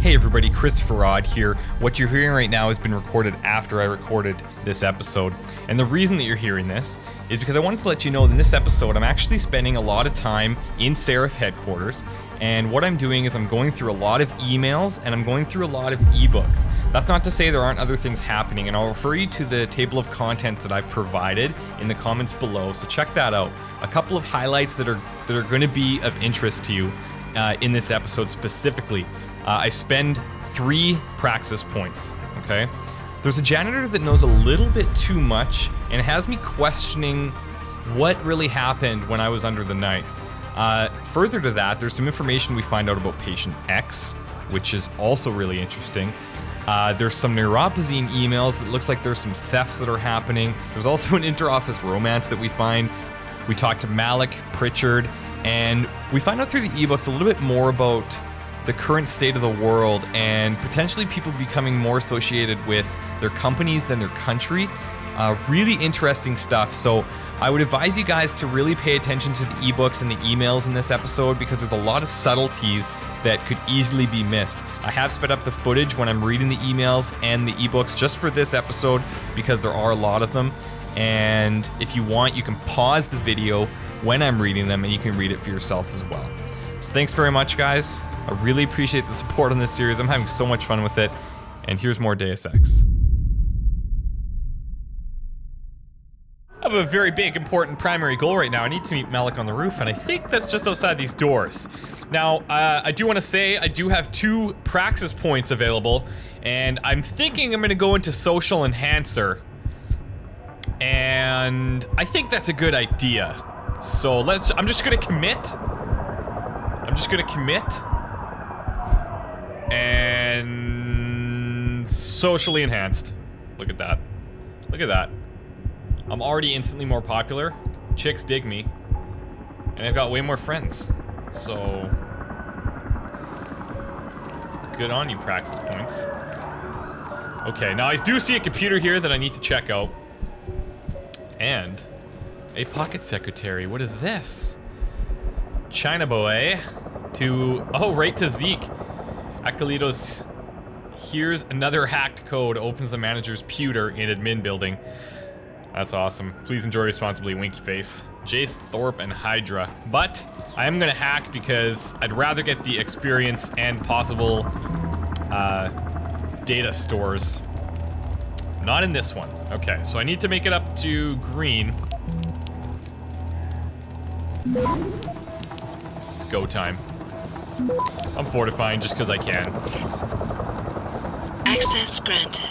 Hey everybody, Christopher Odd here. What you're hearing right now has been recorded after I recorded this episode. And the reason that you're hearing this is because I wanted to let you know that in this episode I'm actually spending a lot of time in Sarif headquarters. And what I'm doing is I'm going through a lot of emails and I'm going through a lot of ebooks. That's not to say there aren't other things happening, and I'll refer you to the table of contents that I've provided in the comments below. So check that out. A couple of highlights that are that are going to be of interest to you uh, in this episode specifically. Uh, I spend three praxis points, okay? There's a janitor that knows a little bit too much and has me questioning what really happened when I was under the knife. Uh, further to that, there's some information we find out about patient X, which is also really interesting. Uh, there's some neuropozyne emails. It looks like there's some thefts that are happening. There's also an interoffice romance that we find. We talk to Malik, Pritchard, and we find out through the ebooks a little bit more about the current state of the world and potentially people becoming more associated with their companies than their country. Uh, really interesting stuff. So I would advise you guys to really pay attention to the ebooks and the emails in this episode because there's a lot of subtleties that could easily be missed. I have sped up the footage when I'm reading the emails and the ebooks just for this episode because there are a lot of them. And if you want, you can pause the video when I'm reading them and you can read it for yourself as well. So thanks very much, guys. I really appreciate the support on this series. I'm having so much fun with it. And here's more Deus Ex. I have a very big, important primary goal right now. I need to meet Malik on the roof, and I think that's just outside these doors. Now, uh, I do want to say I do have two praxis points available, and I'm thinking I'm going to go into Social Enhancer. And I think that's a good idea. So let's, I'm just to commit. I'm just to commit. And socially enhanced. Look at that. Look at that. I'm already instantly more popular. Chicks dig me. And I've got way more friends. So... Good on you, Praxis points. Okay, now I do see a computer here that I need to check out. And... A pocket secretary. What is this? China boy. To... Oh, right to Zeke. Akalitos... Here's another hacked code. Opens the manager's pewter in admin building. That's awesome. Please enjoy responsibly, Winky Face. Jace, Thorpe, and Hydra. But I am gonna hack because I'd rather get the experience and possible uh, data stores. Not in this one. Okay, so I need to make it up to green. It's go time. I'm fortifying just because I can. Access granted.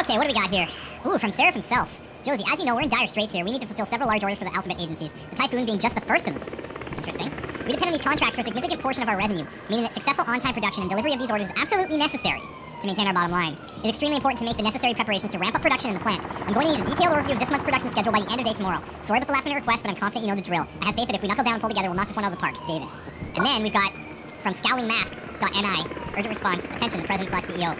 Okay, what do we got here? Ooh, from Sarif himself. Josie, as you know, we're in dire straits here. We need to fulfill several large orders for the alphabet agencies, the Typhoon being just the first of them. Interesting. We depend on these contracts for a significant portion of our revenue, meaning that successful on-time production and delivery of these orders is absolutely necessary to maintain our bottom line. It's extremely important to make the necessary preparations to ramp up production in the plant. I'm going to need a detailed overview of this month's production schedule by the end of day tomorrow. Sorry about the last minute request, but I'm confident you know the drill. I have faith that if we knuckle down and pull together, we'll knock this one out of the park. David. And then we've got from scowlingmask.ni, urgent response, attention, the president slash CEO.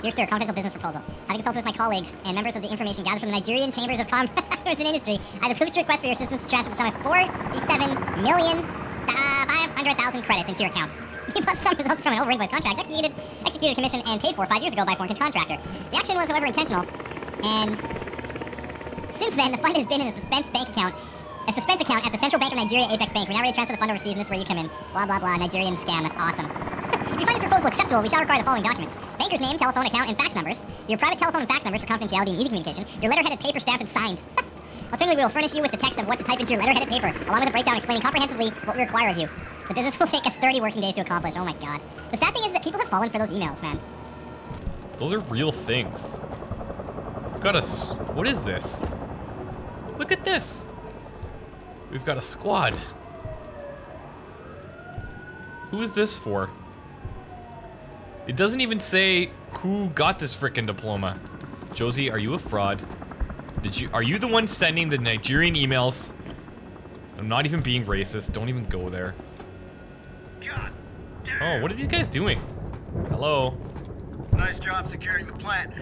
Dear sir, confidential business proposal. Having consulted with my colleagues and members of the information gathered from the Nigerian Chambers of Commerce and Industry, I have privilege to request for your assistance to transfer the sum of 47 million uh, 500,000 credits into your accounts. The above some results from an over-invoice contract executed, executed, commissioned, and paid for five years ago by a foreign contractor. The action was, however, intentional, and since then, the fund has been in a suspense bank account a suspense account at the Central Bank of Nigeria Apex Bank. We're now ready to transfer the fund overseas, and this is where you come in. Blah, blah, blah. Nigerian scam. That's awesome. if you find this proposal acceptable, we shall require the following documents. Banker's name, telephone, account, and fax numbers. Your private telephone and fax numbers for confidentiality and easy communication. Your letterheaded paper stamped and signed. Alternatively, we will furnish you with the text of what to type into your letterheaded paper, along with a breakdown explaining comprehensively what we require of you. The business will take us 30 working days to accomplish. Oh my god. The sad thing is that people have fallen for those emails, man. Those are real things. We've got a... What is this? Look at this. We've got a squad. Who is this for? It doesn't even say who got this frickin' diploma. Josie, are you a fraud? Did you- are you the one sending the Nigerian emails? I'm not even being racist, don't even go there. Oh, what are these guys doing? Hello? Nice job securing the plant.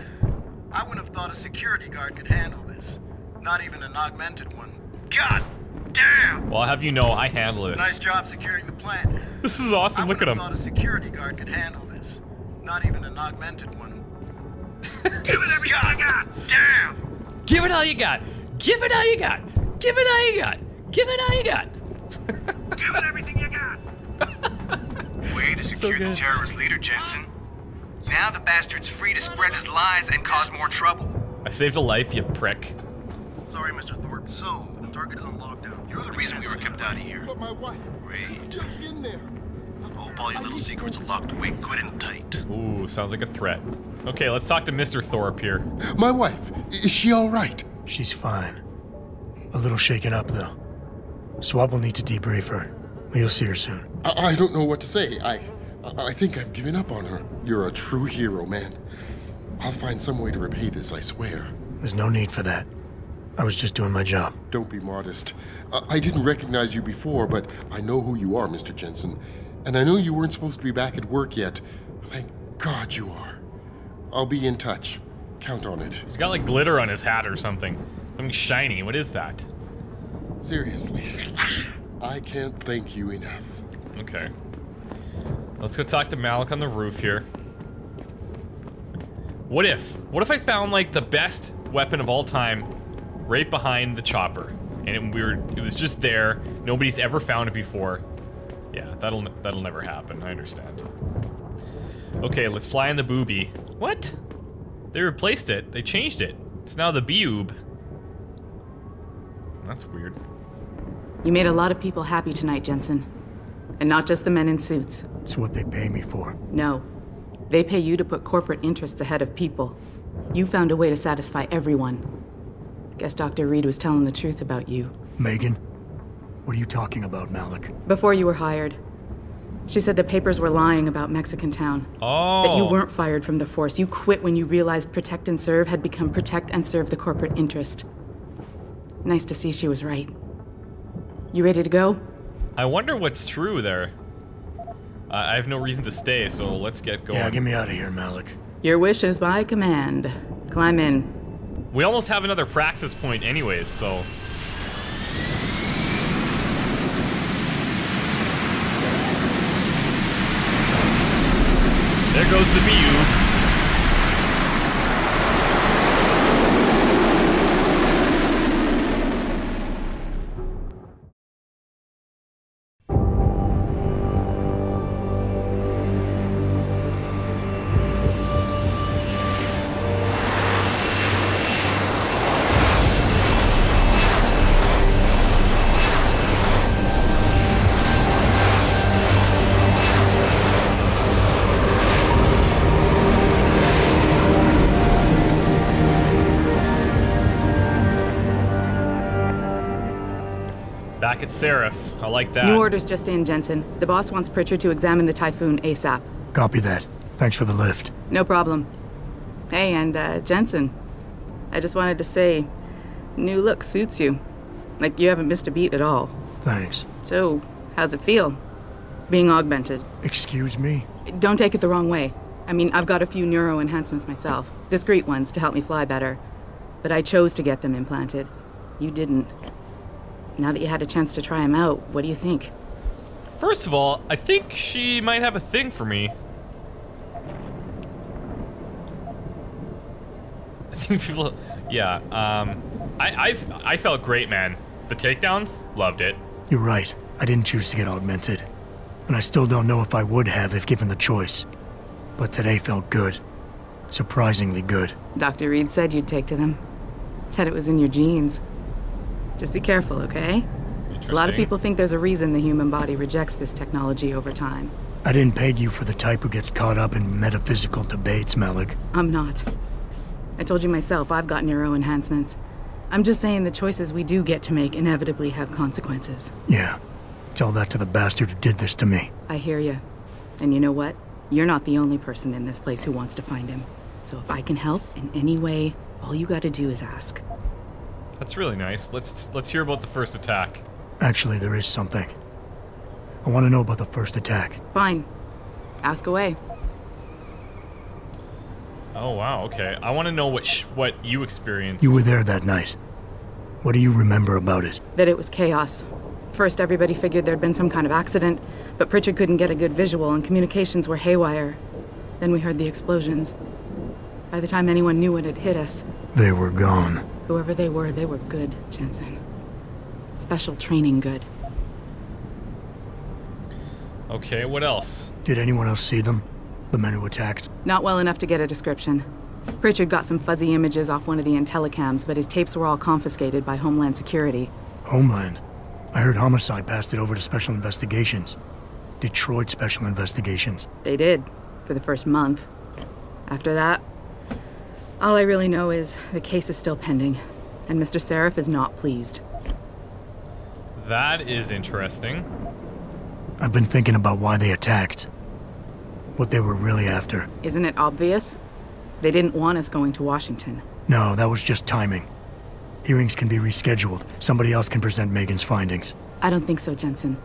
I wouldn't have thought a security guard could handle this. Not even an augmented one. God Damn! Well, I'll have you know, I handle it. Nice job securing the plant. This is awesome. I Look at would've thought a security guard could handle this. Not even an augmented one. Give it everything I got! Damn! Give it all you got. Give it all you got. Give it all you got. Give it all you got. Give it everything you got! Way to secure the terrorist leader, Jensen. Now the bastard's free to spread his lies and cause more trouble. I saved a life, you prick. Sorry, Mr. Thorpe. So, the target is on lockdown. You're the reason we were kept out of here. But my wife, Great. you're in there. Hope all your little secrets are locked away good and tight. Ooh, sounds like a threat. Okay, let's talk to Mr. Thorpe here. My wife, is she all right? She's fine. A little shaken up, though. SWAT will need to debrief her. But you'll see her soon. I, I don't know what to say. I, I think I've given up on her. You're a true hero, man. I'll find some way to repay this, I swear. There's no need for that. I was just doing my job. Don't be modest. I, I didn't recognize you before, but I know who you are, Mr. Jensen. And I know you weren't supposed to be back at work yet. Thank God you are. I'll be in touch. Count on it. He's got like glitter on his hat or something. Something shiny. What is that? Seriously. I can't thank you enough. Okay. Let's go talk to Malik on the roof here. What if? What if I found like the best weapon of all time right behind the chopper? And it, we were, it was just there. Nobody's ever found it before. Yeah, that'll that'll never happen. I understand. Okay, let's fly in the booby. What? They replaced it. They changed it. It's now the Beoob. That's weird. You made a lot of people happy tonight, Jensen. And not just the men in suits. It's what they pay me for. No. They pay you to put corporate interests ahead of people. You found a way to satisfy everyone. Guess Dr. Reed was telling the truth about you. Megan? What are you talking about, Malik? Before you were hired, she said the papers were lying about Mexican Town. Oh. That you oh. weren't fired from the force. You quit when you realized Protect and Serve had become Protect and Serve the corporate interest. Nice to see she was right. You ready to go? I wonder what's true there. Uh, I have no reason to stay, so let's get going. Yeah, get me out of here, Malik. Your wish is my command. Climb in. we almost have another praxis point anyways, so... There goes the Mew. Back at Sarif. I like that. New orders just in, Jensen. The boss wants Pritchard to examine the Typhoon ASAP. Copy that. Thanks for the lift. No problem. Hey, and uh, Jensen, I just wanted to say, new look suits you. Like you haven't missed a beat at all. Thanks. So, how's it feel? Being augmented. Excuse me? Don't take it the wrong way. I mean, I've got a few neuro enhancements myself, discreet ones to help me fly better. But I chose to get them implanted. You didn't. Now that you had a chance to try them out, what do you think? First of all, I think she might have a thing for me. I think people, yeah. Um, I I've, I felt great, man. The takedowns, loved it. You're right. I didn't choose to get augmented. And I still don't know if I would have if given the choice. But today felt good. Surprisingly good. Dr. Reed said you'd take to them. Said it was in your genes. Just be careful, okay? A lot of people think there's a reason the human body rejects this technology over time. I didn't peg you for the type who gets caught up in metaphysical debates, Malik. I'm not. I told you myself, I've got neuro enhancements. I'm just saying the choices we do get to make inevitably have consequences. Yeah. Tell that to the bastard who did this to me. I hear you. And you know what? You're not the only person in this place who wants to find him. So if I can help in any way, all you gotta do is ask. That's really nice. Let's let's hear about the first attack. Actually, there is something. I want to know about the first attack. Fine. Ask away. Oh wow, okay. I want to know what sh- what you experienced. You were there that night. What do you remember about it? That it was chaos. First, everybody figured there'd been some kind of accident, but Pritchard couldn't get a good visual and communications were haywire. Then we heard the explosions. By the time anyone knew what had hit us, They were gone. Whoever they were, they were good, Jensen. Special training good. Okay, what else? Did anyone else see them? The men who attacked? Not well enough to get a description. Pritchard got some fuzzy images off one of the Intellicams, but his tapes were all confiscated by Homeland Security. Homeland. I heard Homicide passed it over to Special Investigations. Detroit Special Investigations. They did, for the first month. After that, all I really know is the case is still pending, and Mr. Sarif is not pleased. That is interesting. I've been thinking about why they attacked. What they were really after. Isn't it obvious? They didn't want us going to Washington. No, that was just timing. Hearings can be rescheduled. Somebody else can present Megan's findings. I don't think so, Jensen.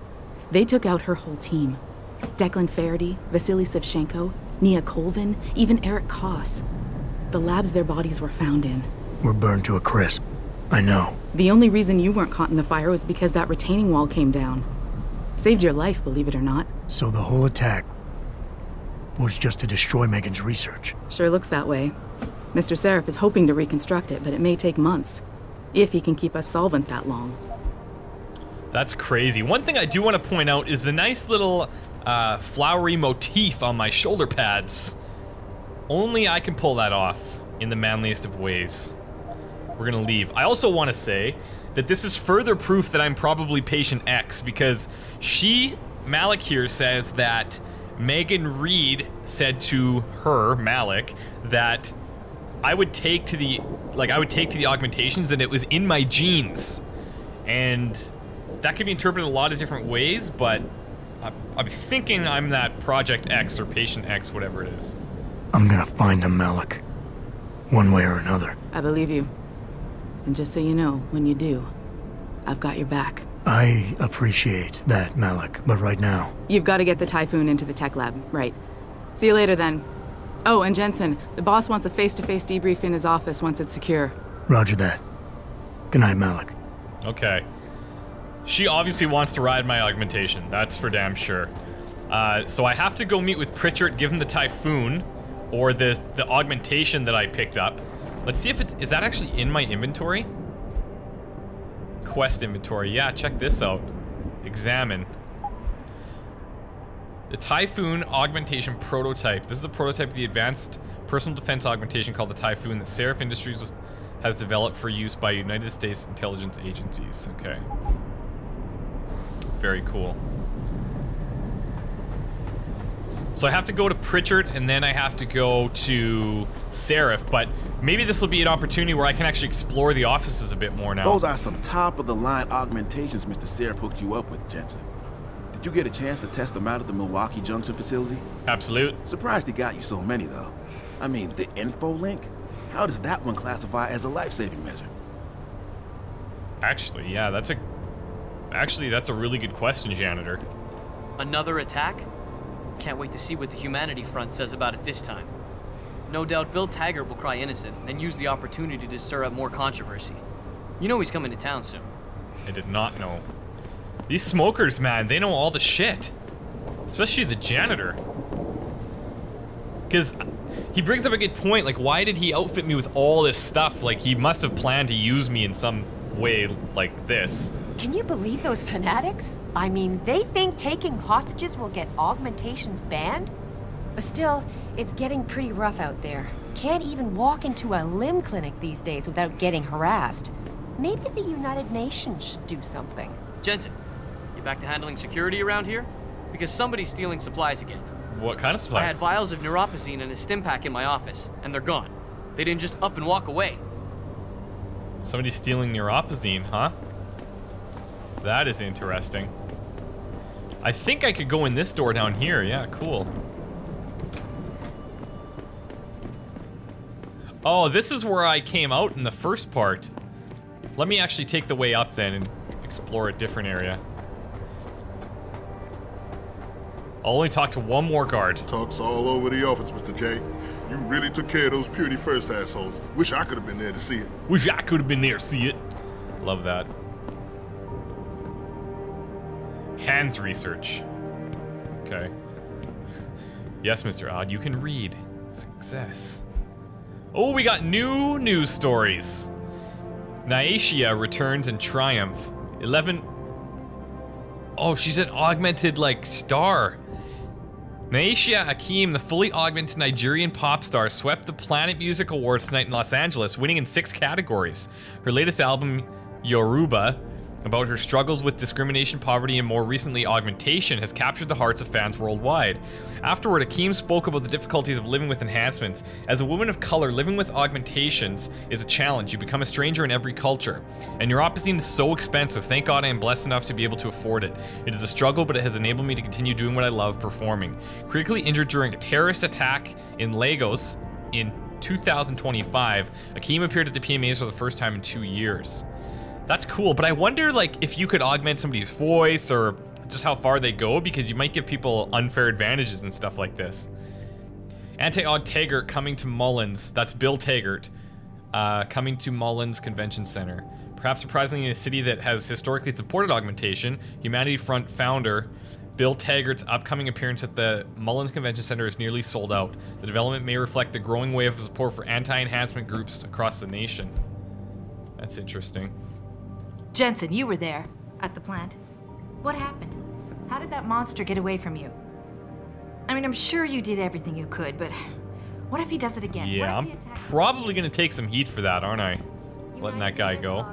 They took out her whole team. Declan Faraday, Vasily Savchenko, Nia Colvin, even Eric Koss. The labs their bodies were found in. We're burned to a crisp. I know. The only reason you weren't caught in the fire was because that retaining wall came down. Saved your life, believe it or not. So the whole attack was just to destroy Megan's research. Sure looks that way. Mr. Sarif is hoping to reconstruct it, but it may take months. If he can keep us solvent that long. That's crazy. One thing I do want to point out is the nice little uh, flowery motif on my shoulder pads. Only I can pull that off in the manliest of ways. We're gonna leave. I also want to say that this is further proof that I'm probably patient X because she, Malik here, says that Megan Reed said to her, Malik, that I would take to the like I would take to the augmentations and it was in my genes. And that can be interpreted a lot of different ways, but I'm, I'm thinking I'm that Project X or Patient X, whatever it is. I'm gonna find him, Malik. One way or another. I believe you. And just so you know, when you do, I've got your back. I appreciate that, Malik, but right now, You've got to get the Typhoon into the tech lab, right? See you later then. Oh, and Jensen, the boss wants a face-to-face debrief in his office once it's secure. roger that. Good night, Malik. Okay. She obviously wants to ride my augmentation, that's for damn sure. Uh, so I have to go meet with Pritchard, give him the Typhoon, or the, the augmentation that I picked up. Let's see if it's, is that actually in my inventory? Quest inventory, yeah, check this out. Examine. The Typhoon Augmentation Prototype. This is a prototype of the advanced personal defense augmentation called the Typhoon that Sarif Industries was, has developed for use by United States intelligence agencies. Okay. Very cool. So I have to go to Pritchard and then I have to go to Sarif, but maybe this will be an opportunity where I can actually explore the offices a bit more now. Those are some top-of-the-line augmentations Mr. Sarif hooked you up with, Jensen. Did you get a chance to test them out at the Milwaukee Junction facility? Absolute. Surprised he got you so many, though. I mean, the info link? How does that one classify as a life-saving measure? Actually, yeah, that's a Actually, that's a really good question, janitor. Another attack? Can't wait to see what the Humanity Front says about it this time. No doubt Bill Taggart will cry innocent and use the opportunity to stir up more controversy. You know he's coming to town soon. I did not know. These smokers, man, they know all the shit. Especially the janitor. Because he brings up a good point. Like, why did he outfit me with all this stuff? Like, he must have planned to use me in some way like this. Can you believe those fanatics? I mean, they think taking hostages will get augmentations banned? But still, it's getting pretty rough out there. Can't even walk into a limb clinic these days without getting harassed. Maybe the United Nations should do something. Jensen, you back to handling security around here? Because somebody's stealing supplies again. What kind of supplies? I had vials of neuropozyne and a stim pack in my office, and they're gone. They didn't just up and walk away. Somebody's stealing neuropozyne, huh? That is interesting. I think I could go in this door down here. Yeah, cool. Oh, this is where I came out in the first part. Let me actually take the way up then and explore a different area. I'll only talk to one more guard. Talks all over the office, Mr. J. You really took care of those Purity First assholes. Wish I could have been there to see it. Wish I could have been there, to see it. Love that. Hands research. Okay. Yes, Mr. Odd, you can read. Success. Oh, we got new news stories. Nyatia returns in triumph. 11. Oh, she's an augmented, like, star. Naisha Akeem, the fully augmented Nigerian pop star, swept the Planet Music Awards tonight in Los Angeles, winning in six categories. Her latest album, Yoruba, about her struggles with discrimination, poverty, and more recently augmentation has captured the hearts of fans worldwide. Afterward, Akeem spoke about the difficulties of living with enhancements. As a woman of color, living with augmentations is a challenge. You become a stranger in every culture. And neuropozyne is so expensive. Thank God I am blessed enough to be able to afford it. It is a struggle, but it has enabled me to continue doing what I love, performing. Critically injured during a terrorist attack in Lagos in 2025, Akeem appeared at the PMAs for the first time in two years. That's cool, but I wonder like if you could augment somebody's voice or just how far they go because you might give people unfair advantages and stuff like this. Anti-Aug Taggart coming to Mullins. That's Bill Taggart. Uh, coming to Mullins Convention Center. Perhaps surprisingly in a city that has historically supported augmentation, Humanity Front founder Bill Taggart's upcoming appearance at the Mullins Convention Center is nearly sold out. The development may reflect the growing wave of support for anti-enhancement groups across the nation. That's interesting. Jensen, you were there. At the plant. What happened? How did that monster get away from you? I mean, I'm sure you did everything you could, but what if he does it again? Yeah, I'm probably gonna take some heat for that, aren't I? Letting that guy go.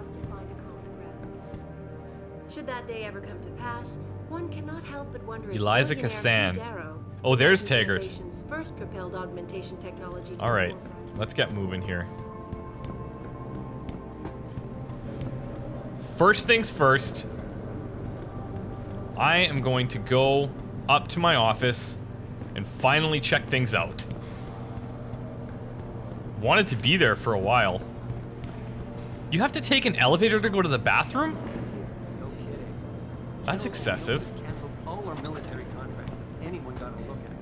Should that day ever come to pass, one cannot help but wonder Eliza Cassan. Oh, there's Taggart. First propelled augmentation technology. All right, let's get moving here. First things first, I am going to go up to my office and finally check things out. Wanted to be there for a while. You have to take an elevator to go to the bathroom? No kidding. That's excessive. Canceled all our military contracts if anyone got a look at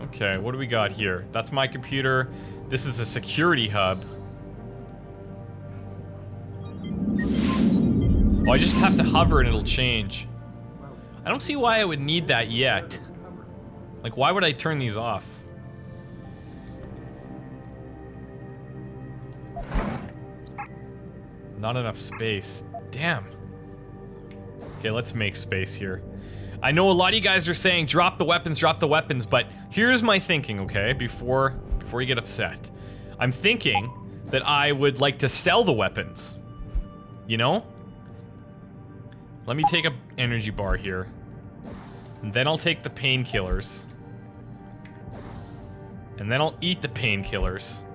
it. Okay, what do we got here? That's my computer. This is a security hub. Oh, I just have to hover and it'll change. I don't see why I would need that yet. Like, why would I turn these off? Not enough space. Damn. Okay, let's make space here. I know a lot of you guys are saying drop the weapons, drop the weapons, but here's my thinking, okay? Before before you get upset. I'm thinking that I would like to sell the weapons. You know? Let me take a energy bar here. And then I'll take the painkillers. And then I'll eat the painkillers.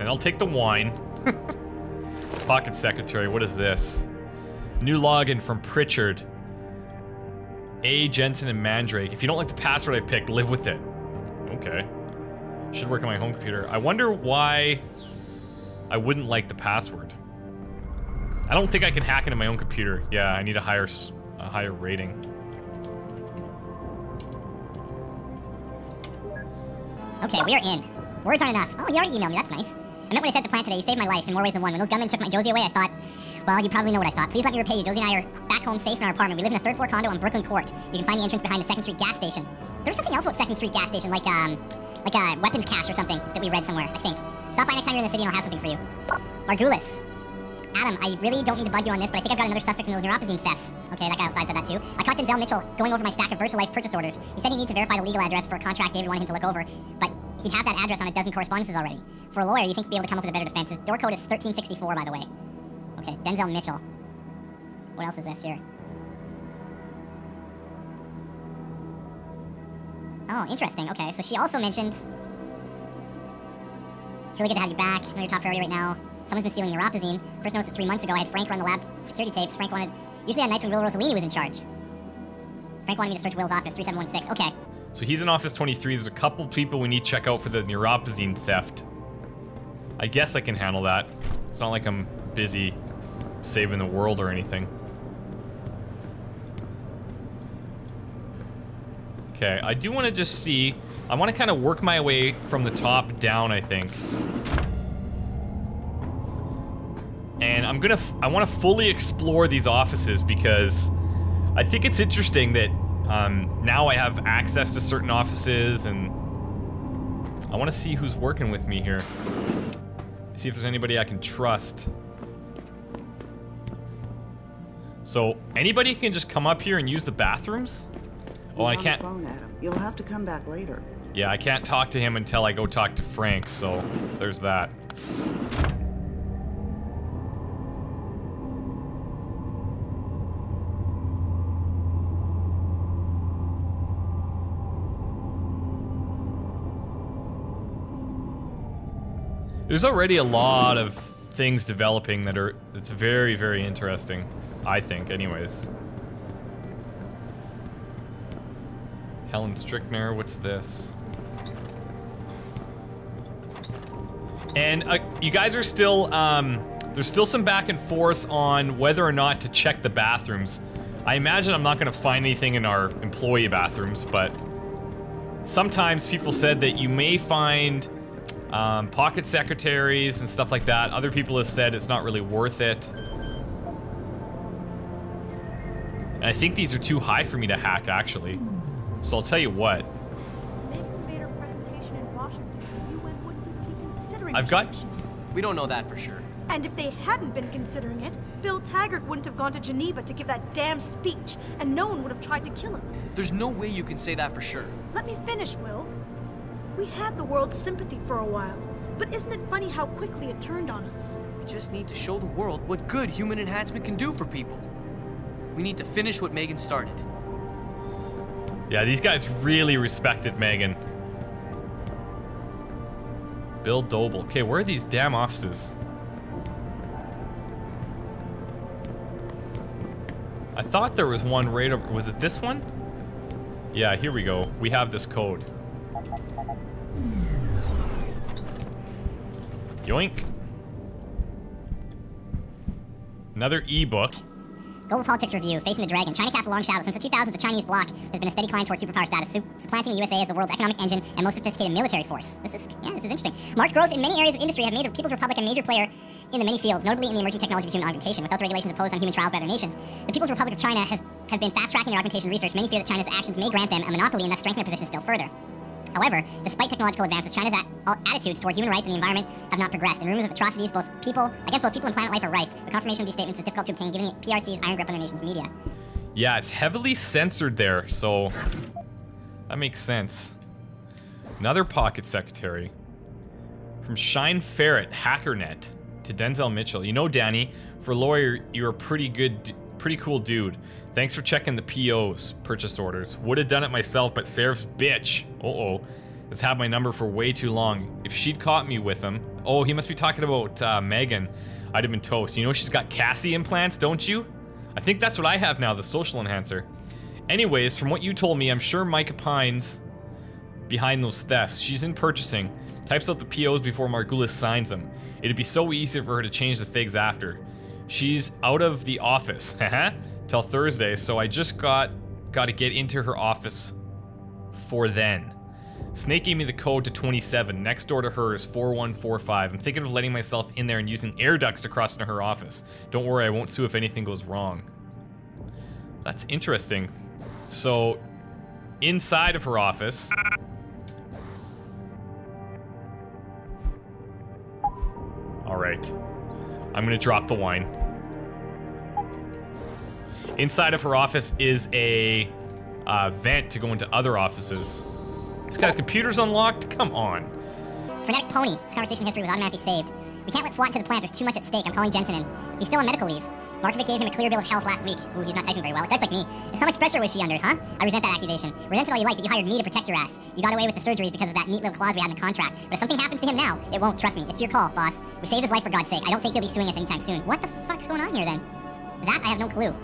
And I'll take the wine. Pocket secretary, what is this? New login from Pritchard. A, Jensen, and Mandrake. If you don't like the password I picked, live with it. Okay. Should work on my home computer. I wonder why I wouldn't like the password. I don't think I can hack into my own computer. Yeah, I need a higher, a higher rating. Okay, we are in. Words aren't enough. Oh, he already emailed me. That's nice. I meant when I set the plant today. You saved my life in more ways than one. When those gunmen took my Josie away, I thought, well, you probably know what I thought. Please let me repay you. Josie and I are back home safe in our apartment. We live in a third floor condo on Brooklyn Court. You can find the entrance behind the Second Street gas station. There's something else about Second Street gas station, like um, like a weapons cache or something that we read somewhere. I think. Stop by next time you're in the city, and I'll have something for you. Margulis. Adam, I really don't need to bug you on this, but I think I've got another suspect in those neuropozyne thefts. Okay, that guy outside said that too. I caught Denzel Mitchell going over my stack of VersaLife purchase orders. He said he needs to verify the legal address for a contract David wanted him to look over, but he'd have that address on a dozen correspondences already. For a lawyer, you think you'd be able to come up with a better defense. His door code is 1364, by the way. Okay, Denzel Mitchell. What else is this here? Oh, interesting. Okay, so she also mentioned... It's really good to have you back. I know your top priority right now. Someone's been stealing neuropozyne. First noticed it three months ago. I had Frank run the lab security tapes. Frank wanted... Usually on nights when Will Rossellini was in charge. Frank wanted me to search Will's office, 3716. Okay. So he's in Office 23. There's a couple people we need to check out for the neuropozyne theft. I guess I can handle that. It's not like I'm busy saving the world or anything. Okay, I do want to just see... I want to kind of work my way from the top down, I think. and I'm gonna, I want to fully explore these offices because I think it's interesting that um, now I have access to certain offices and I want to see who's working with me here. See if there's anybody I can trust. So, anybody can just come up here and use the bathrooms? Oh, I He's on the can't. phone, Adam. You'll have to come back later. Yeah, I can't talk to him until I go talk to Frank, so there's that. There's already a lot of things developing that are it's very very interesting, I think anyways. Helen Strickner, what's this? And uh, you guys are still, um, there's still some back and forth on whether or not to check the bathrooms. I imagine I'm not going to find anything in our employee bathrooms, but sometimes people said that you may find um, pocket secretaries and stuff like that. Other people have said it's not really worth it. And I think these are too high for me to hack, actually. So I'll tell you what. I've got... We don't know that for sure. And if they hadn't been considering it, Bill Taggart wouldn't have gone to Geneva to give that damn speech, and no one would have tried to kill him. There's no way you can say that for sure. Let me finish, Will. We had the world's sympathy for a while, but isn't it funny how quickly it turned on us? We just need to show the world what good human enhancement can do for people. We need to finish what Megan started. Yeah, these guys really respected Megan. Bill Doble. Okay, where are these damn offices? I thought there was one right over... Was it this one? Yeah, here we go. We have this code. Yoink. Another ebook. Global Politics Review, Facing the Dragon. China casts a long shadow. Since the 2000s, the Chinese bloc has been a steady climb towards superpower status, su supplanting the USA as the world's economic engine and most sophisticated military force. This is, yeah, this is interesting. Marked growth in many areas of industry have made the People's Republic a major player in the many fields, notably in the emerging technology of human augmentation. Without the regulations imposed on human trials by other nations, the People's Republic of China has have been fast-tracking their augmentation research. Many fear that China's actions may grant them a monopoly and thus strengthen their position still further. However, despite technological advances, China's at- attitudes toward human rights and the environment have not progressed, and rumors of atrocities both people against both people and planet life are rife. The confirmation of these statements is difficult to obtain, given the PRC's iron grip on the nation's media. Yeah, it's heavily censored there, so that makes sense. Another pocket secretary. From Shine Ferret, HackerNet, to Denzel Mitchell. You know, Danny, for lawyer, you're a pretty good, pretty cool dude. Thanks for checking the POs, purchase orders. Would have done it myself, but Sarif's bitch, uh-oh, has had my number for way too long. If she'd caught me with him, oh, he must be talking about uh, Megan. I'd have been toast. You know she's got CASIE implants, don't you? I think that's what I have now, the social enhancer. Anyways, from what you told me, I'm sure Micah Pines behind those thefts. She's in purchasing, types out the POs before Margulis signs them. It'd be so easy for her to change the figs after. She's out of the office, haha, till Thursday, so I just got got to get into her office for then. Snake gave me the code to 27. Next door to her is 4145. I'm thinking of letting myself in there and using air ducts to cross into her office. Don't worry, I won't sue if anything goes wrong. That's interesting. So, inside of her office. Alright. I'm gonna drop the wine. Inside of her office is a uh, vent to go into other offices. This guy's computer's unlocked? Come on. Frenetic Pony. This conversation history was automatically saved. We can't let SWAT into the plant. There's too much at stake. I'm calling Jensen in. He's still on medical leave. Markovic gave him a clear bill of health last week. Ooh, he's not typing very well. It types like me. How much pressure was she under, huh? I resent that accusation. Resent it all you like, but you hired me to protect your ass. You got away with the surgeries because of that neat little clause we had in the contract. But if something happens to him now, it won't. Trust me. It's your call, boss. We saved his life for God's sake. I don't think he'll be suing us anytime soon. What the fuck's going on here, then? That, I have no clue.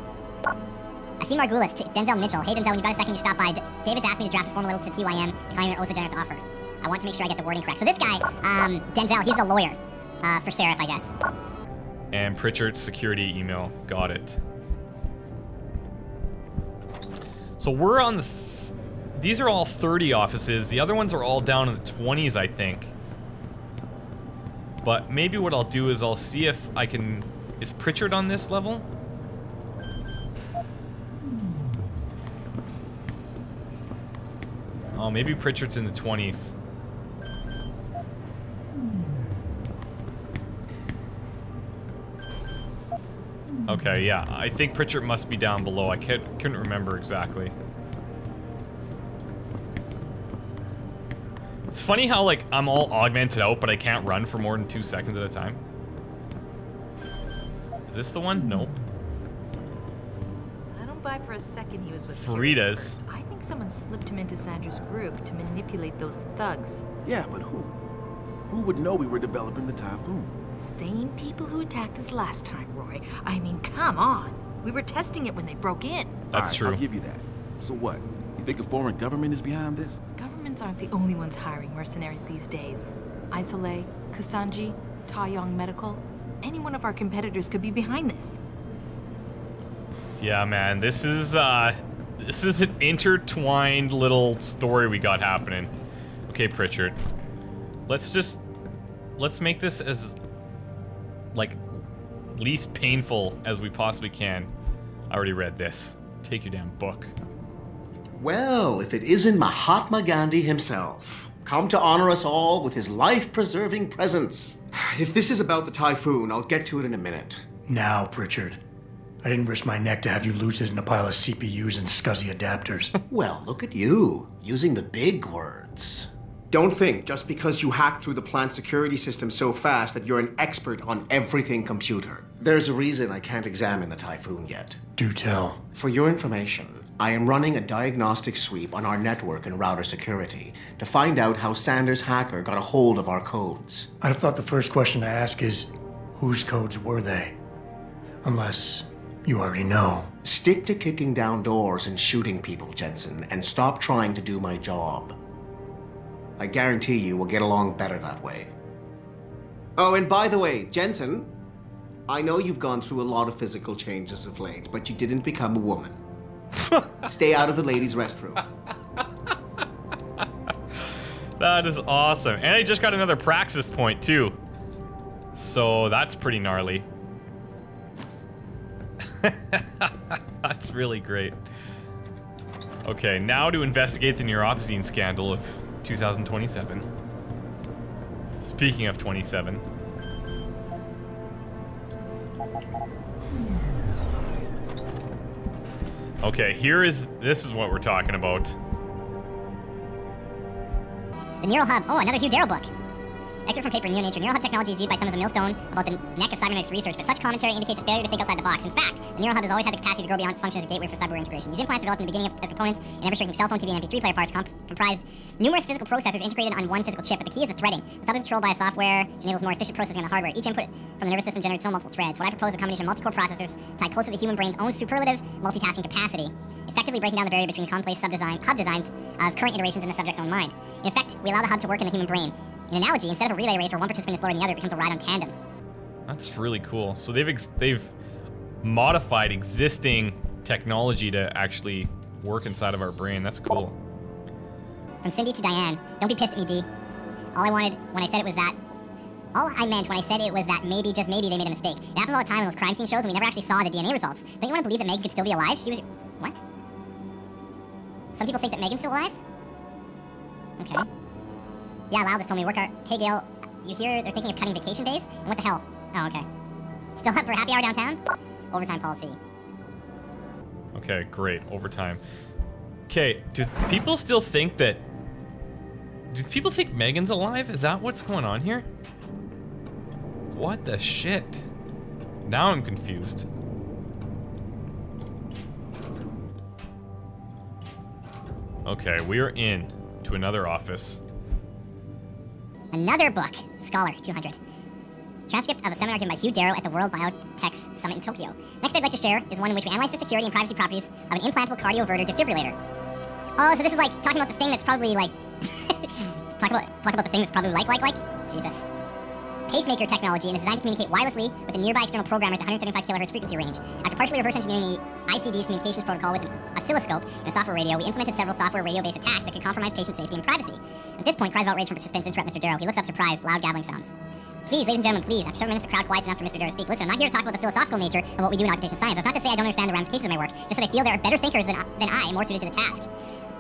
See Margulis, T- Denzel Mitchell. Hey, Denzel, when you got a second, you stop by. D- David's asked me to draft a formal little to TYM, declining your oh so generous offer. I want to make sure I get the wording correct. So this guy, um, Denzel, he's the lawyer uh, for Sarif, I guess. And Pritchard's security email. Got it. So we're on the... Th these are all 30 offices. The other ones are all down in the 20s, I think. But maybe what I'll do is I'll see if I can Is Pritchard on this level? Oh, maybe Pritchard's in the 20s. Okay, yeah. I think Pritchard must be down below. I can't, couldn't remember exactly. It's funny how, like, I'm all augmented out, but I can't run for more than two seconds at a time. Is this the one? Nope. I don't buy for a second he was with Frida's. I think someone slipped him into Sanders' group to manipulate those thugs. Yeah, but who? Who would know we were developing the Typhoon? The Same people who attacked us last time, Roy. I mean, come on. We were testing it when they broke in. That's All true. I'll give you that. So what? You think a foreign government is behind this? Governments aren't the only ones hiring mercenaries these days. Isolé, Kusanji, Tai Yong Medical. Any one of our competitors could be behind this. Yeah, man. This is, uh... This is an intertwined little story we got happening. Okay, Pritchard. Let's just... Let's make this as... Like, least painful as we possibly can. I already read this. Take your damn book. Well, if it isn't Mahatma Gandhi himself, come to honor us all with his life-preserving presence. If this is about the typhoon, I'll get to it in a minute. Now, Pritchard. I didn't risk my neck to have you lose it in a pile of CPUs and SCSI adapters. Well, look at you, using the big words. Don't think just because you hacked through the plant security system so fast that you're an expert on everything computer. There's a reason I can't examine the typhoon yet. Do tell. For your information, I am running a diagnostic sweep on our network and router security to find out how Sanders' hacker got a hold of our codes. I'd have thought the first question to ask is, whose codes were they? Unless you already know. Stick to kicking down doors and shooting people, Jensen, and stop trying to do my job. I guarantee you we'll get along better that way. Oh, and by the way, Jensen, I know you've gone through a lot of physical changes of late, but you didn't become a woman. Stay out of the ladies' restroom. That is awesome. And I just got another Praxis point, too. So that's pretty gnarly. that's really great. Okay, now to investigate the neuropozyne scandal of 2027. Speaking of 27. Okay, here is, this is what we're talking about. The Neural Hub. Oh, another Hugh Darrow book. Excerpt from paper Neo Nature. Neural Hub technology is viewed by some as a millstone about the neck of cybernetics research, but such commentary indicates a failure to think outside the box. In fact, the Neural Hub has always had the capacity to grow beyond its function as a gateway for cyber integration. These implants developed in the beginning of, as components in ever-shrinking cell phone, TV, and MP3 player parts comp comprise numerous physical processors integrated on one physical chip, but the key is the threading. The sub is controlled by a software which enables more efficient processing on the hardware. Each input from the nervous system generates multiple threads. What I propose is a combination of multi-core processors tied close to the human brain's own superlative multitasking capacity effectively breaking down the barrier between complex sub-design, hub designs of current iterations in the subject's own mind. In effect, we allow the hub to work in the human brain. In analogy, instead of a relay race where one participant is slower than the other, it becomes a ride on tandem. That's really cool. So they've ex they've modified existing technology to actually work inside of our brain. That's cool. From Cindy to Diane, don't be pissed at me, D. All I wanted when I said it was that. All I meant when I said it was that maybe, just maybe, they made a mistake. It happens all the time in those crime scene shows, and we never actually saw the DNA results. Don't you want to believe that Megan could still be alive? She was. What? Some people think that Megan's still alive? Okay. Yeah, Lau just told me work. Hey, Gail, you hear they're thinking of cutting vacation days? And what the hell? Oh, okay. Still up for happy hour downtown? Overtime policy. Okay, great. Overtime. Okay, do people still think that... Do people think Megan's alive? Is that what's going on here? What the shit? Now I'm confused. Okay, we are in to another office. Another book. Scholar, 200. Transcript of a seminar given by Hugh Darrow at the World Biotech Summit in Tokyo. Next I'd like to share is one in which we analyze the security and privacy properties of an implantable cardioverter defibrillator. Oh, so this is like talking about the thing that's probably like... talk about talk about the thing that's probably like, like, like? Jesus. Pacemaker technology and is designed to communicate wirelessly with a nearby external programmer at the 175 kHz frequency range. After partially reverse engineering the ICD's communications protocol with a oscilloscope and a software radio, we implemented several software radio-based attacks that could compromise patient safety and privacy. At this point, cries of outrage from participants interrupt Mr. Darrow. He looks up surprised, loud gabbling sounds. Please, ladies and gentlemen, please. After several minutes, the crowd quiets enough for Mr. Darrow to speak. Listen, I'm not here to talk about the philosophical nature of what we do in augmentation science. That's not to say I don't understand the ramifications of my work, just that I feel there are better thinkers than, than I, more suited to the task.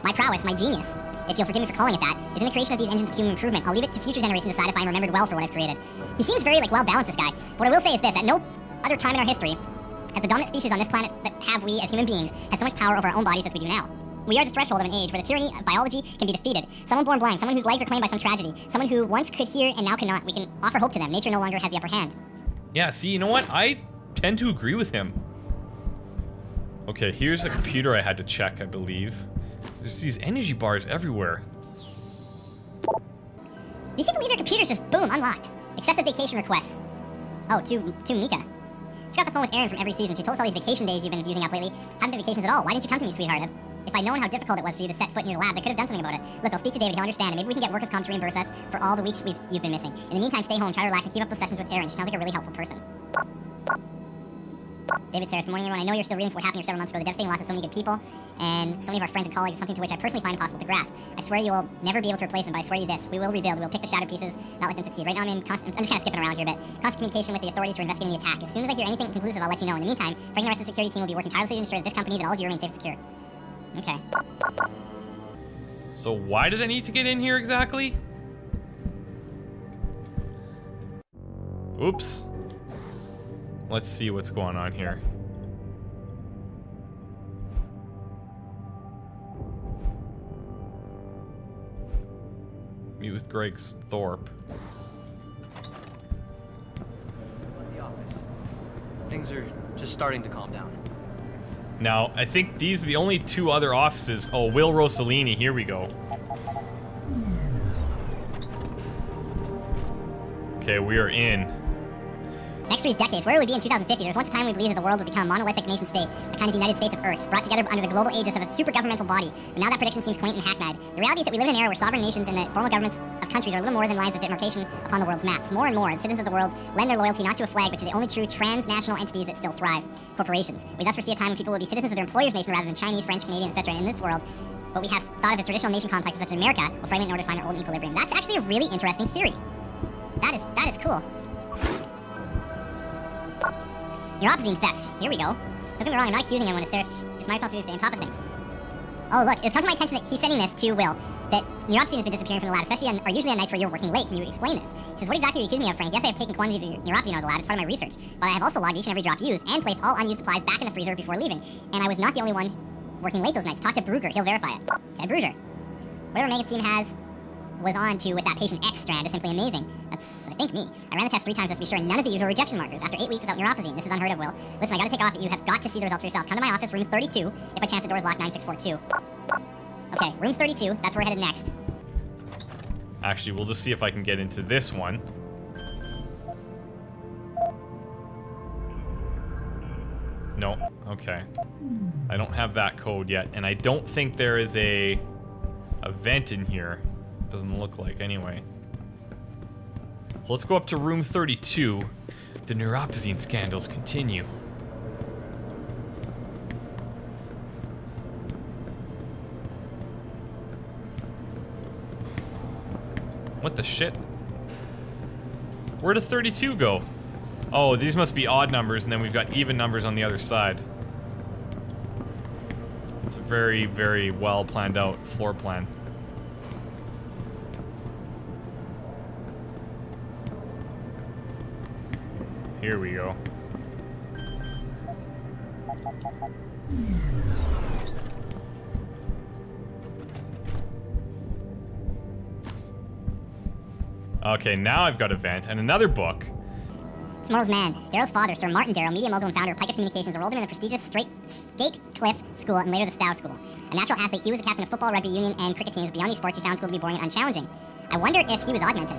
My prowess, my genius, if you'll forgive me for calling it that, is in the creation of these engines of human improvement. I'll leave it to future generations to decide if I'm remembered well for what I've created. He seems very, like, well-balanced, this guy. What I will say is this, at no other time in our history has the dominant species on this planet that have we, as human beings, had so much power over our own bodies as we do now. We are the threshold of an age where the tyranny of biology can be defeated. Someone born blind, someone whose legs are claimed by some tragedy, someone who once could hear and now cannot. We can offer hope to them. Nature no longer has the upper hand. Yeah, see, you know what? I tend to agree with him. Okay, here's the computer I had to check, I believe. There's these energy bars everywhere. These people leave their computers just boom, unlocked. Excessive vacation requests. Oh, to to Mika. She got the phone with Aaron from every season. She told us all these vacation days you've been using up lately. Haven't been vacations at all. Why didn't you come to me, sweetheart? If I'd known how difficult it was for you to set foot in your labs, I could have done something about it. Look, I'll speak to David. He'll understand, and maybe we can get workers' comp to reimburse us for all the weeks we've you've been missing. In the meantime, stay home, try to relax, and keep up those sessions with Erin. She sounds like a really helpful person. David Sarif, morning, everyone. I know you're still reeling from what happened here several months ago. The devastating loss of so many good people and so many of our friends and colleagues is something to which I personally find impossible to grasp. I swear you will never be able to replace them, but I swear you this: we will rebuild. We will pick the shattered pieces, not let them succeed. Right now, I'm in constant. I'm just kind of skipping around here, but constant communication with the authorities who are investigating the attack. As soon as I hear anything conclusive, I'll let you know. In the meantime, Frank and the rest of the security team will be working tirelessly to ensure that this company, that all of you remain safe and secure. Okay. So why did I need to get in here exactly? Oops. Let's see what's going on here. Meet with Greg Thorpe. The office. Things are just starting to calm down. Now, I think these are the only two other offices. Oh, Will Rossellini, here we go. Okay, we are in. Next these decades, where would we be in 2050? There's once a time we believed that the world would become a monolithic nation state, a kind of United States of Earth, brought together under the global aegis of a super governmental body. But now that prediction seems quaint and hackneyed. The reality is that we live in an era where sovereign nations and the formal governments of countries are little more than lines of demarcation upon the world's maps. More and more, the citizens of the world lend their loyalty not to a flag, but to the only true transnational entities that still thrive corporations. We thus foresee a time when people will be citizens of their employer's nation rather than Chinese, French, Canadian, etc. In this world, what we have thought of as traditional nation complexes such as America will fragment in order to find their old equilibrium. That's actually a really interesting theory. That is that is cool. Neuropozyne thefts. Here we go. Don't get me wrong, I'm not accusing anyone of search. It's my responsibility to stay on top of things. Oh, look, it's come to my attention that he's sending this to Will, that neuropozyne has been disappearing from the lab, especially on, or usually on nights where you're working late. Can you explain this? He says, what exactly are you accusing me of, Frank? Yes, I have taken quantities of neuropozyne out of the lab as part of my research, but I have also logged each and every drop used and placed all unused supplies back in the freezer before leaving. And I was not the only one working late those nights. Talk to Bruger, he'll verify it. Ted Bruger. Whatever Megan's team has was on to with that patient X strand is simply amazing. Think, me. I ran the test three times just to be sure, none of the usual rejection markers. After eight weeks without neuropozyne, this is unheard of, Will. Listen, I gotta take off, you have got to see the results for yourself. Come to my office, room 32, if by chance the door's locked 9642. Okay, room 32, that's where we're headed next. Actually, we'll just see if I can get into this one. No, okay. I don't have that code yet, and I don't think there is a, a vent in here. Doesn't look like, anyway. So let's go up to room 32. The neuropozyne scandals continue. What the shit? Where did 32 go? Oh, these must be odd numbers, and then we've got even numbers on the other side. It's a very, very well planned out floor plan. Here we go. Okay, now I've got a vent and another book. Tomorrow's man, Darrow's father, Sir Martin Darrow, media mogul and founder of Picus Communications, enrolled him in the prestigious Straight Skate Cliff School and later the Stowe School. A natural athlete, he was a captain of football, rugby union, and cricket teams. Beyond these sports, he found school to be boring and unchallenging. I wonder if he was augmented.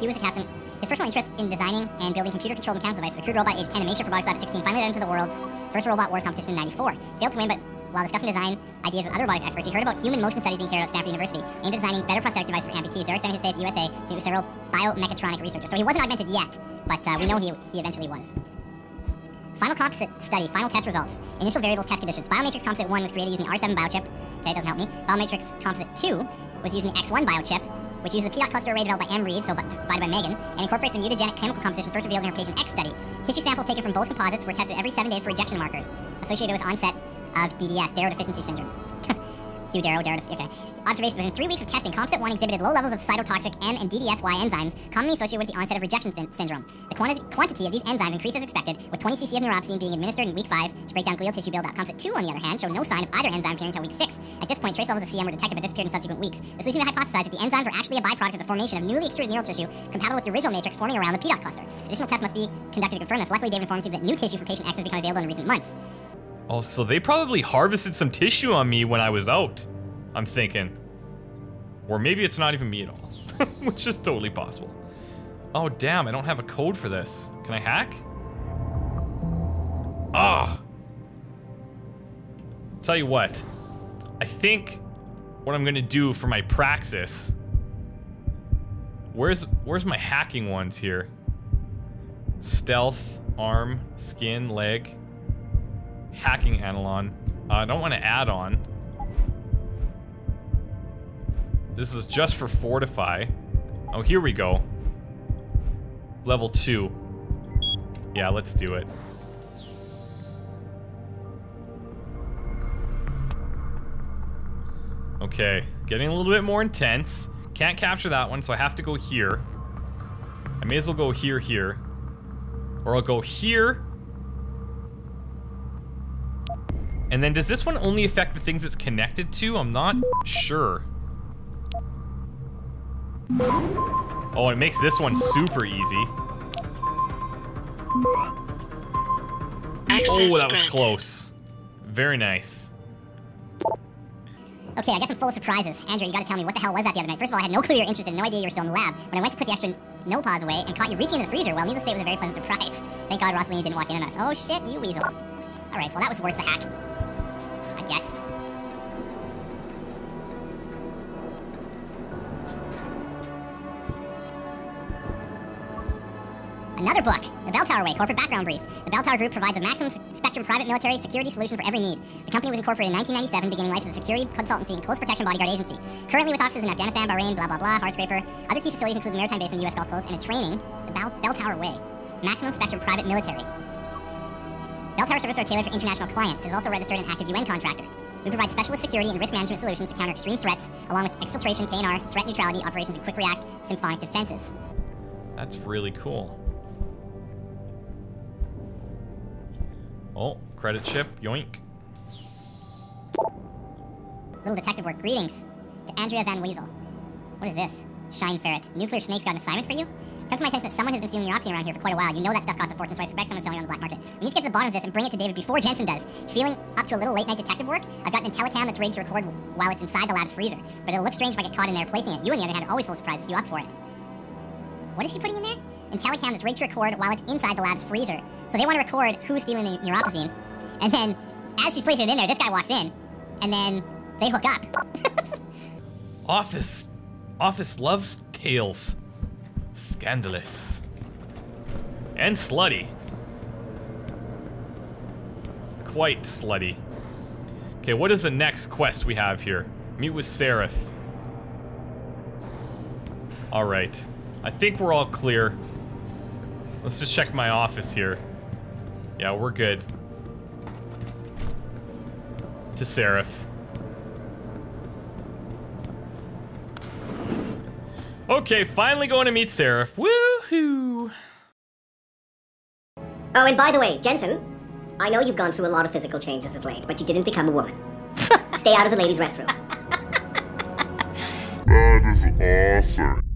He was a captain. His personal interest in designing and building computer-controlled mechanical devices accrued robot age 10 and for Robotics Lab at 16 finally led him to the world's first Robot Wars competition in 94. Failed to win, but while discussing design ideas with other robotics experts, he heard about human motion studies being carried out at Stanford University, aimed at designing better prosthetic devices for amputees. Derek spent his stay at the USA to several biomechatronic researchers. So he wasn't augmented yet, but uh, we know he, he eventually was. Final composite study, final test results, initial variables test conditions. Biomatrix Composite 1 was created using the R7 biochip. Okay, doesn't help me. Biomatrix Composite 2 was using the X1 biochip, which uses the PDOT cluster array developed by M. Reed, so divided by Megan, and incorporates the mutagenic chemical composition first revealed in her patient X study. Tissue samples taken from both composites were tested every seven days for ejection markers associated with onset of DDS, Darrow deficiency syndrome. Hugh Darrow, Darrow, okay. Observations within three weeks of testing, Composite 1 exhibited low levels of cytotoxic M and DDSY enzymes, commonly associated with the onset of rejection syndrome. The quanti quantity of these enzymes increased as expected, with 20 cc of neuropozyne being administered in week 5 to break down glial tissue buildup. Composite 2, on the other hand, showed no sign of either enzyme appearing until week 6. At this point, trace levels of CM were detected but disappeared in subsequent weeks. This leads me to hypothesize that the enzymes were actually a byproduct of the formation of newly extruded neural tissue compatible with the original matrix forming around the PDOT cluster. Additional tests must be conducted to confirm this. Luckily, David informs me that new tissue for patient X has become available in recent months. Oh, so they probably harvested some tissue on me when I was out. I'm thinking. Or maybe it's not even me at all. Which is totally possible. Oh, damn, I don't have a code for this. Can I hack? Ah. Tell you what. I think what I'm gonna do for my praxis. Where's where's my hacking ones here? Stealth, arm, skin, leg. Hacking analon. Uh, I don't want to add on. This is just for Fortify. Oh, here we go. Level 2. Yeah, let's do it. Okay, getting a little bit more intense. Can't capture that one, so I have to go here. I may as well go here, here. Or I'll go here. And then does this one only affect the things it's connected to? I'm not sure. Oh, it makes this one super easy. Access oh, that was granted. close. Very nice. Okay, I guess I'm full of surprises. Andrew, you gotta tell me, what the hell was that the other night? First of all, I had no clue you were interested, no idea you were still in the lab. When I went to put the extra no pause away and caught you reaching into the freezer, well, needless to say, it was a very pleasant surprise. Thank God Rosalina didn't walk in on us. Oh shit, you weasel. Alright, well that was worth the hack. Another book, The Bell Tower Way, Corporate Background Brief. The Bell Tower Group provides a maximum spectrum private military security solution for every need. The company was incorporated in 1997, beginning life as a security consultancy and close protection bodyguard agency. Currently with offices in Afghanistan, Bahrain, blah blah blah, Hardscraper. Other key facilities include the maritime base in the U.S. Gulf Coast and a training, the Bell, Bell Tower Way. Maximum spectrum private military. Bell Tower services are tailored for international clients. It is also registered an active UN contractor. We provide specialist security and risk management solutions to counter extreme threats, along with exfiltration, KNR, threat neutrality, operations, and quick react, symphonic defenses. That's really cool. Oh, credit chip, yoink. Little detective work. Greetings to Andrea Van Weasel. What is this? Shine Ferret. Nuclear Snake's got an assignment for you? Come to my attention that someone has been stealing your neuropozyne around here for quite a while. You know that stuff costs a fortune, so I suspect someone's selling on the black market. We need to get to the bottom of this and bring it to David before Jensen does. Feeling up to a little late night detective work? I've got an Intellicam that's rigged to record while it's inside the lab's freezer. But it'll look strange if I get caught in there placing it. You, on the other hand, are always full of surprises. You up for it? What is she putting in there? Intellicam that's rigged to record while it's inside the lab's freezer. So they want to record who's stealing the neuropozyne. And then, as she's placing it in there, this guy walks in. And then they hook up. Office. Office loves tales. Scandalous. And slutty. Quite slutty. Okay, what is the next quest we have here? Meet with Sarif. Alright. I think we're all clear. Let's just check my office here. Yeah, we're good. To Sarif. Okay, finally going to meet Sarif. Woohoo! Oh, and by the way, Jensen, I know you've gone through a lot of physical changes of late, but you didn't become a woman. Stay out of the ladies' restroom. That is awesome.